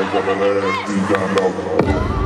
Like what I last, you got no.